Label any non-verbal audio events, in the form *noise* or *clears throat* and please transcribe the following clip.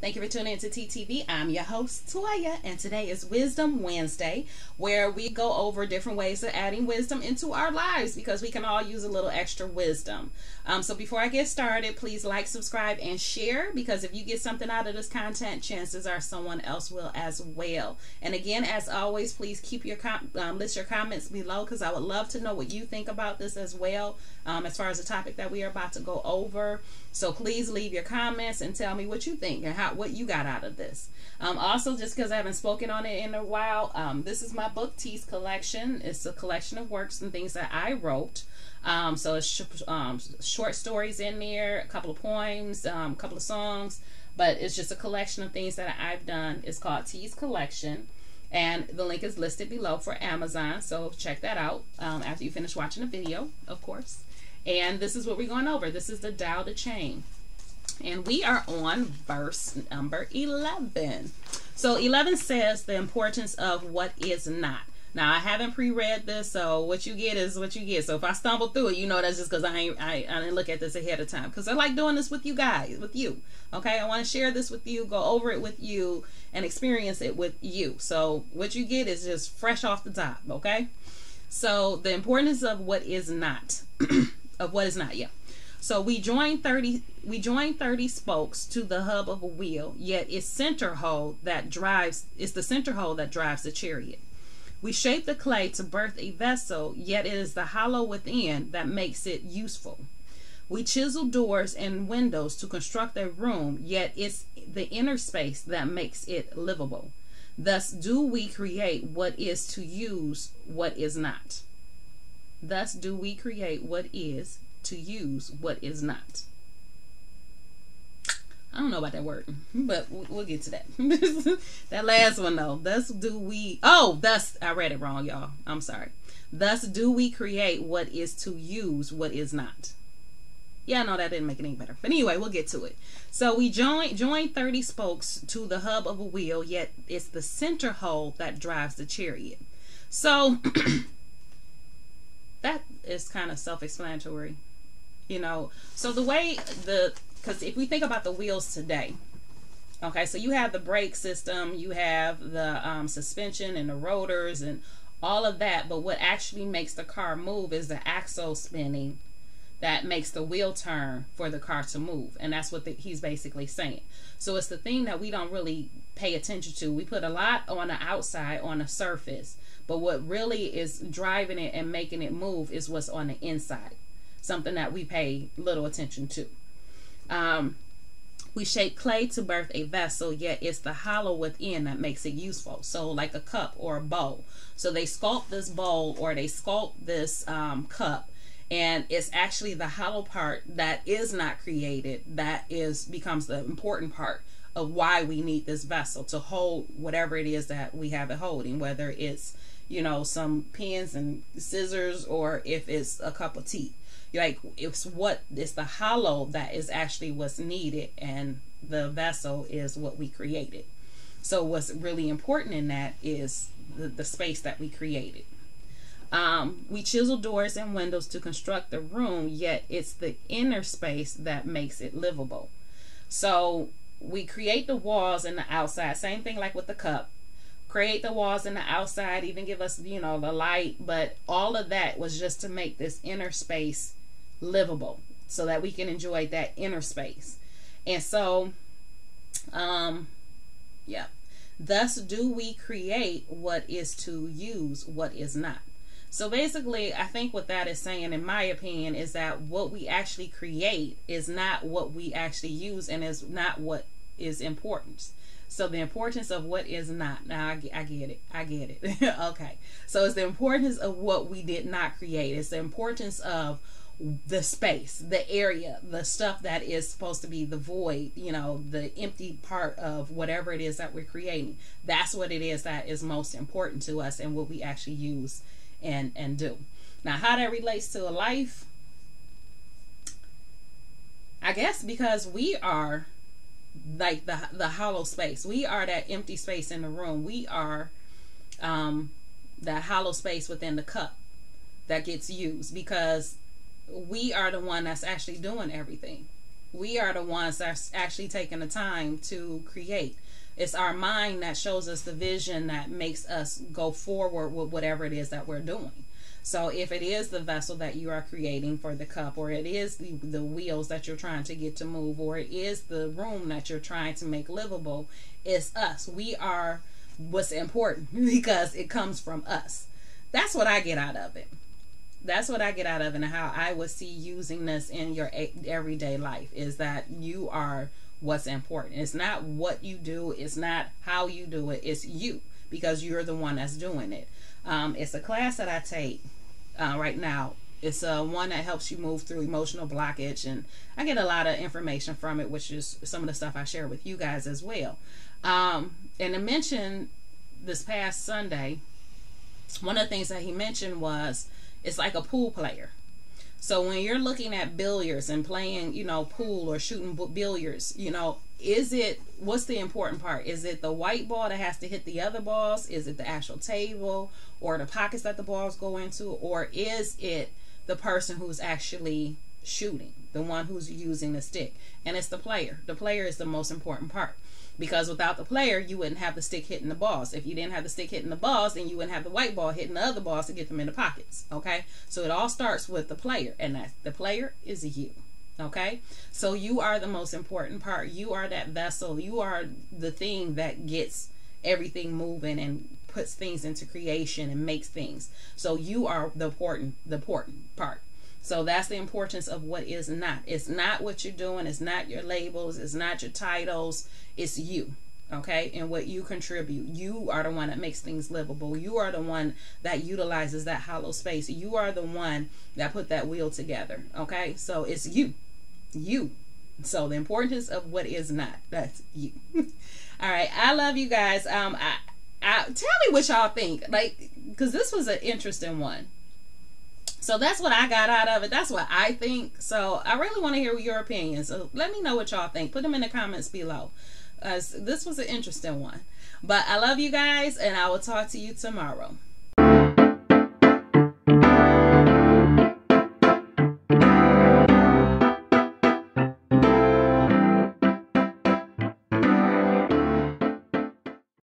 Thank you for tuning into TTV. I'm your host, Toya, and today is Wisdom Wednesday, where we go over different ways of adding wisdom into our lives because we can all use a little extra wisdom. Um, so before I get started, please like, subscribe, and share because if you get something out of this content, chances are someone else will as well. And again, as always, please keep your com- um, list your comments below because I would love to know what you think about this as well, um, as far as the topic that we are about to go over. So please leave your comments and tell me what you think and how what you got out of this. Um, also, just because I haven't spoken on it in a while, um, this is my book Tea's collection. It's a collection of works and things that I wrote. Um, so it's sh- um, short stories in there, a couple of poems, um, a couple of songs, but it's just a collection of things that I've done. It's called Tea's Collection. And the link is listed below for Amazon, so check that out um, after you finish watching the video, of course. And this is what we're going over. This is the Tao Te Ching. And we are on verse number 11. So 11 says the importance of what is not. Now I haven't pre-read this, so what you get is what you get. So if I stumble through it, you know that's just because I ain't I, I didn't look at this ahead of time. Because I like doing this with you guys, with you. Okay, I want to share this with you, go over it with you, and experience it with you. So what you get is just fresh off the top. Okay. So the importance of what is not, *clears throat* of what is not, yeah. So we join 30 we join 30 spokes to the hub of a wheel, yet it's center hole that drives it's the center hole that drives the chariot. We shape the clay to birth a vessel, yet it is the hollow within that makes it useful. We chisel doors and windows to construct a room, yet it's the inner space that makes it livable. Thus do we create what is to use what is not. Thus do we create what is to use what is not. I don't know about that word, but we'll get to that. *laughs* that last one though. Thus do we. Oh, thus I read it wrong, y'all. I'm sorry. Thus do we create what is to use what is not. Yeah, no, that didn't make it any better. But anyway, we'll get to it. So we join join 30 spokes to the hub of a wheel, yet it's the center hole that drives the chariot. So *clears throat* that is kind of self-explanatory you know. So the way the because if we think about the wheels today okay so you have the brake system you have the um, suspension and the rotors and all of that but what actually makes the car move is the axle spinning that makes the wheel turn for the car to move and that's what the, he's basically saying. So it's the thing that we don't really pay attention to. We put a lot on the outside on the surface but what really is driving it and making it move is what's on the inside something that we pay little attention to. Um, we shape clay to birth a vessel, yet it's the hollow within that makes it useful. So, like a cup or a bowl. So, they sculpt this bowl or they sculpt this um, cup, and it's actually the hollow part that is not created that is becomes the important part of why we need this vessel to hold whatever it is that we have it holding, whether it's you know some pens and scissors or if it's a cup of tea. Like it's what it's the hollow that is actually what's needed and the vessel is what we created. So what's really important in that is the, the space that we created. Um, we chisel doors and windows to construct the room yet it's the inner space that makes it livable. So we create the walls and the outside same thing like with the cup create the walls and the outside even give us you know the light but all of that was just to make this inner space livable so that we can enjoy that inner space. And so, um, yeah. Thus do we create what is to use what is not. So basically, I think what that is saying, in my opinion, is that what we actually create is not what we actually use and is not what is important. So the importance of what is not. Now I, I get it. I get it. *laughs* okay. So it's the importance of what we did not create. It's the importance of the space, the area, the stuff that is supposed to be the void, you know, the empty part of whatever it is that we're creating. That's what it is that is most important to us and what we actually use and and do. Now, how that relates to a life, I guess because we are like the the hollow space. We are that empty space in the room. We are um that hollow space within the cup that gets used because we are the one that's actually doing everything. We are the ones that's actually taking the time to create. It's our mind that shows us the vision that makes us go forward with whatever it is that we're doing. So if it is the vessel that you are creating for the cup, or it is the, the wheels that you're trying to get to move, or it is the room that you're trying to make livable, it's us. We are what's important *laughs* because it comes from us. That's what I get out of it. That's what I get out of it and how I would see using this in your everyday life is that you are what's important. It's not what you do, it's not how you do it, it's you because you're the one that's doing it. Um, it's a class that I take uh, right now. It's uh, one that helps you move through emotional blockage, and I get a lot of information from it, which is some of the stuff I share with you guys as well. Um, and I mentioned this past Sunday, one of the things that he mentioned was it's like a pool player. So when you're looking at billiards and playing, you know, pool or shooting billiards, you know, is it what's the important part? Is it the white ball that has to hit the other balls? Is it the actual table or the pockets that the balls go into or is it the person who's actually shooting, the one who's using the stick? And it's the player. The player is the most important part because without the player, you wouldn't have the stick hitting the balls. If you didn't have the stick hitting the balls, then you wouldn't have the white ball hitting the other balls to get them in the pockets. Okay, so it all starts with the player, and that the player is you. Okay, so you are the most important part. You are that vessel. You are the thing that gets everything moving and puts things into creation and makes things. So you are the important, the important part. So that's the importance of what is not. It's not what you're doing. It's not your labels. It's not your titles. It's you. Okay. And what you contribute. You are the one that makes things livable. You are the one that utilizes that hollow space. You are the one that put that wheel together. Okay. So it's you. You. So the importance of what is not. That's you. *laughs* All right. I love you guys. Um, I, I tell me what y'all think. Like, because this was an interesting one. So that's what I got out of it. That's what I think. So I really want to hear your opinions. So let me know what y'all think. Put them in the comments below. Uh, this was an interesting one. But I love you guys, and I will talk to you tomorrow.